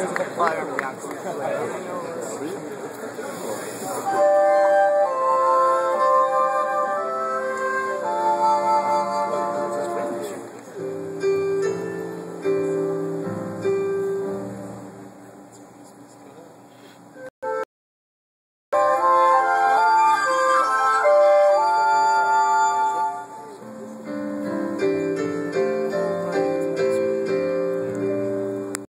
there's a fire reaction.